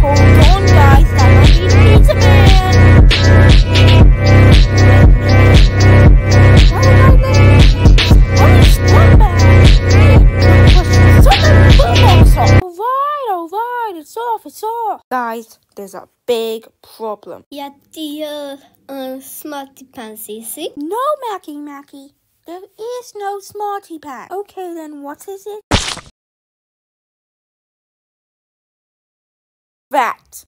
Hold on, guys. That might be the pizza man. Alright, alright, it's off, it's off. Guys, there's a big problem. Yeah, die uh, uh, smarty pants, is it? No, Mackie, Mackie. There is no Smarty Pack. Okay, then what is it? Rat.